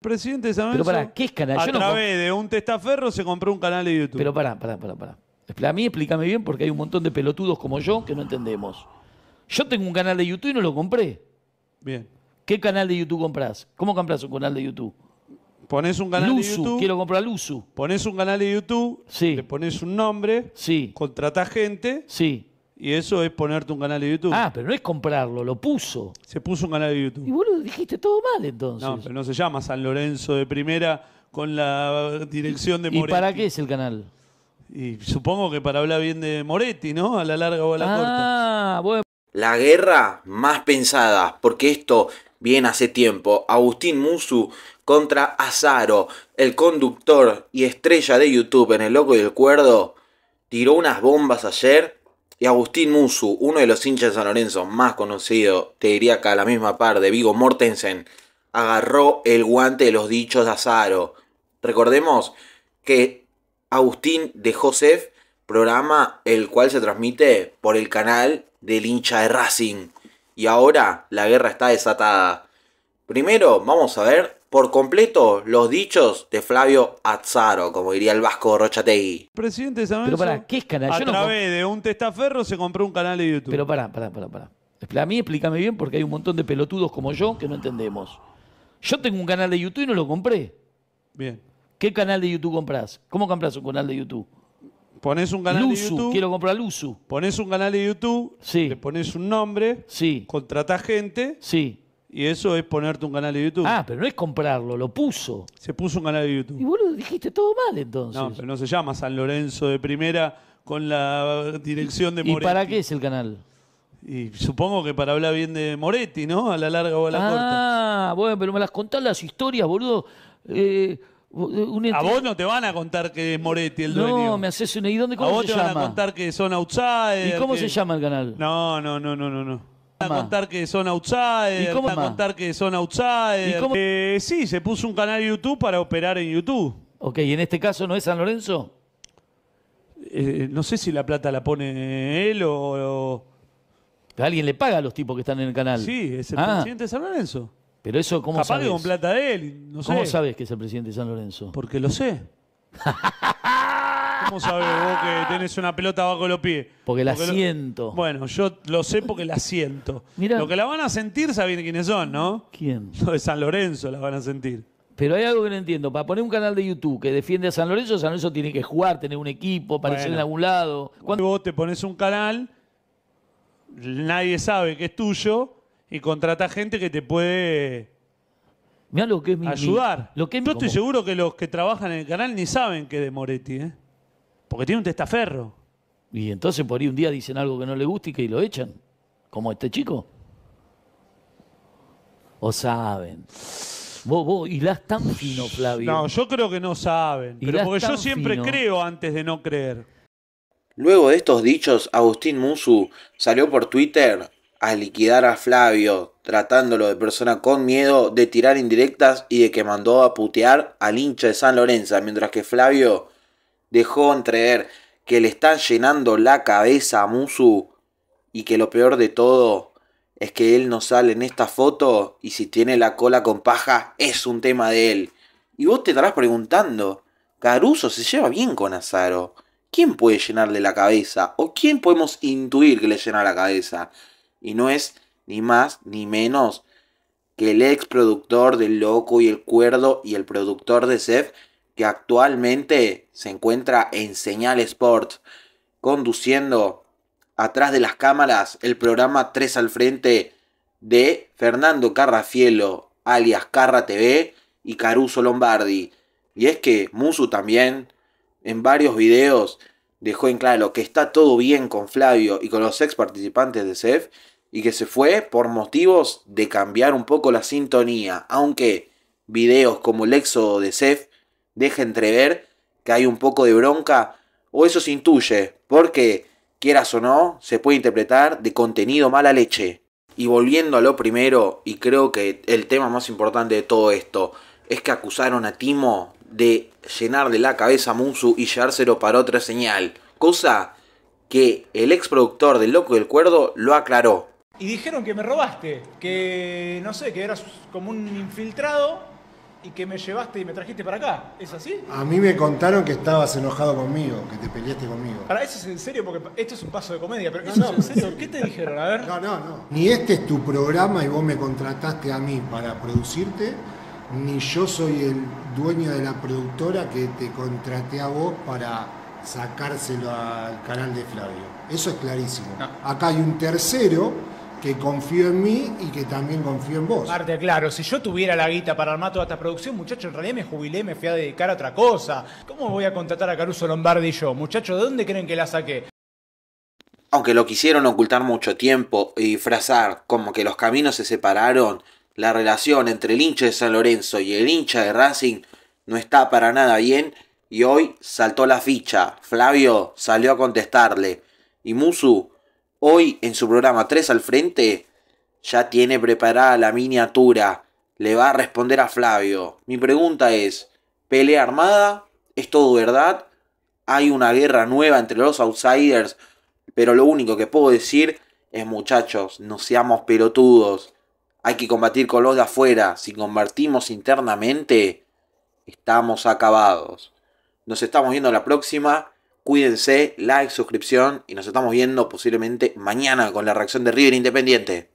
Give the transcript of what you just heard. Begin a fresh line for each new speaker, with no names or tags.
presidente de San
Pero pará, ¿qué es canal?
a
Yo no
través de un testaferro se compró un canal de YouTube.
Pero pará, pará, pará, pará. A mí explícame bien porque hay un montón de pelotudos como yo que no entendemos. Yo tengo un canal de YouTube y no lo compré.
Bien.
¿Qué canal de YouTube compras? ¿Cómo compras un canal de YouTube?
Pones un canal de YouTube.
quiero comprar Luzu.
Pones un canal de YouTube,
Sí.
le pones un nombre,
Sí,
contratás gente
sí.
Y eso es ponerte un canal de YouTube.
Ah, pero no es comprarlo, lo puso.
Se puso un canal de
Y
YouTube.
boludo, dijiste todo mal entonces.
No, pero no se llama San Lorenzo de primera con la dirección de
¿Y
Moretti.
para qué es el canal?
Y supongo que para hablar bien de Moretti, ¿no? A la larga o a la corta.
Ah, bueno.
La guerra más pensada, porque esto viene hace tiempo. Agustín Musu contra Azaro, el conductor y estrella de YouTube en El Loco y el Cuerdo, tiró unas bombas ayer. Y Agustín Musu, uno de los hinchas de San Lorenzo más conocido, te diría acá a la misma par de Vigo Mortensen, agarró el guante de los dichos de Azaro. Recordemos que Agustín de Joseph, programa el cual se transmite por el canal del hincha de Racing. Y ahora la guerra está desatada. Primero vamos a ver por completo los dichos de Flavio Azzaro, como diría el vasco Rochategui.
Presidente de San
Pero pará, ¿qué es canal?
a
Yo no
través de un testaferro se compró un canal de YouTube.
Pero pará, pará, pará, pará. A mí explícame bien porque hay un montón de pelotudos como yo que no entendemos. Yo tengo un canal de YouTube y no lo compré.
Bien.
¿Qué canal de YouTube compras? ¿Cómo compras un canal de YouTube?
Pones un canal de
Luzu,
YouTube.
quiero comprar Luzu.
Pones un canal de YouTube,
Sí.
le pones un nombre,
Sí,
contratás gente
sí.
Y eso es ponerte un canal de YouTube.
Ah, pero no es comprarlo, lo puso.
Se puso un canal de
Y
YouTube.
boludo, dijiste todo mal entonces.
No, pero no se llama San Lorenzo de primera con la dirección de
¿Y
Moretti.
para qué es el canal?
Y supongo que para hablar bien de Moretti, ¿no? A la larga o a la corta.
Ah, bueno, pero me las contás las historias, boludo. Eh, un
A vos no te van a contar que es Moretti el dueño.
No, me haces una. ¿Y dónde
a
cómo
vos
se
te van a contar que son outsiders.
¿Y cómo
que-
se llama el canal?
No, no, no, no, no, no. A contar que son outsiders.
¿Y cómo
van a contar que son outsiders.
¿Y cómo-
Eh, sí, se puso un canal de YouTube para operar en YouTube.
Ok, ¿y en este caso no es San Lorenzo?
Eh, no sé si la plata la pone él o... o-
Alguien le paga a los tipos que están en el canal.
Sí, es el
Ah,
presidente de San Lorenzo.
Pero eso, ¿cómo
Capaz
sabes?
que con plata de él, no sé.
¿Cómo sabes que es el presidente de San Lorenzo?
Porque lo sé. ¿Cómo sabes vos que tenés una pelota bajo los pies?
Porque la siento.
Bueno, yo lo sé porque la siento.
Mirá.
Lo que la van a sentir saben quiénes son, ¿no?
¿Quién?
Lo de San Lorenzo la van a sentir.
Pero hay algo que no entiendo. Para poner un canal de YouTube que defiende a San Lorenzo, San Lorenzo tiene que jugar, tener un equipo, aparecer
Bueno.
en algún lado.
Cuando vos te pones un canal, nadie sabe que es tuyo y contrata gente que te puede
Mirá lo que es mi. mi-
ayudar.
lo que es
Yo estoy
como-
seguro que los que trabajan en el canal ni saben que es de Moretti, ¿eh? Porque tiene un testaferro.
Y entonces por ahí un día dicen algo que no le gusta y que lo echan. Como este chico. O saben. Vos, vos hilás tan fino, Flavio.
No, yo creo que no saben. Pero porque yo siempre
fino.
creo antes de no creer.
Luego de estos dichos, Agustín Musu salió por Twitter a liquidar a Flavio, tratándolo de persona con miedo, de tirar indirectas y de que mandó a putear al hincha de San Lorenzo, mientras que Flavio dejó entrever que le están llenando la cabeza a Musu y que lo peor de todo es que él no sale en esta foto y si tiene la cola con paja es un tema de él. Y vos te estarás preguntando, Caruso se lleva bien con Azaro. ¿Quién puede llenarle la cabeza? ¿O quién podemos intuir que le llena la cabeza? Y no es ni más ni menos que el ex productor del Loco y el Cuerdo y el productor de Sef, que actualmente se encuentra en Señal Sport, conduciendo atrás de las cámaras el programa 3 al frente de Fernando Carrafielo, alias Carra TV, y Caruso Lombardi. Y es que Musu también, en varios videos, dejó en claro que está todo bien con Flavio y con los ex participantes de CEF, y que se fue por motivos de cambiar un poco la sintonía, aunque videos como el éxodo de CEF deja entrever que hay un poco de bronca, o eso se intuye, porque, quieras o no, se puede interpretar de contenido mala leche. Y volviendo a lo primero, y creo que el tema más importante de todo esto, es que acusaron a Timo de llenarle la cabeza a Musu y llevárselo para otra señal, cosa que el ex productor del Loco del Cuerdo lo aclaró.
Y dijeron que me robaste, que no sé, que eras como un infiltrado y que me llevaste y me trajiste para acá. ¿Es así?
A mí me contaron que estabas enojado conmigo, que te peleaste conmigo.
Para eso es en serio, porque esto es un paso de comedia, pero
No,
¿eso
no,
es en serio? ¿Qué te dijeron? A ver.
No, no, no. Ni este es tu programa y vos me contrataste a mí para producirte, ni yo soy el dueño de la productora que te contraté a vos para sacárselo al canal de Flavio. Eso es clarísimo.
No.
Acá hay un tercero que confío en mí y que también confío en vos.
Marte, claro, si yo tuviera la guita para armar toda esta producción, muchacho, en realidad me jubilé, me fui a dedicar a otra cosa. ¿Cómo voy a contratar a Caruso Lombardi y yo? Muchacho, ¿de dónde creen que la saqué?
Aunque lo quisieron ocultar mucho tiempo y disfrazar como que los caminos se separaron, la relación entre el hincha de San Lorenzo y el hincha de Racing no está para nada bien y hoy saltó la ficha. Flavio salió a contestarle y Musu, hoy en su programa 3 al frente, ya tiene preparada la miniatura. Le va a responder a Flavio. Mi pregunta es, ¿pelea armada? ¿Es todo verdad? ¿Hay una guerra nueva entre los outsiders? Pero lo único que puedo decir es muchachos, no seamos pelotudos. Hay que combatir con los de afuera. Si combatimos internamente, estamos acabados. Nos estamos viendo la próxima. Cuídense, like, suscripción y nos estamos viendo posiblemente mañana con la reacción de River Independiente.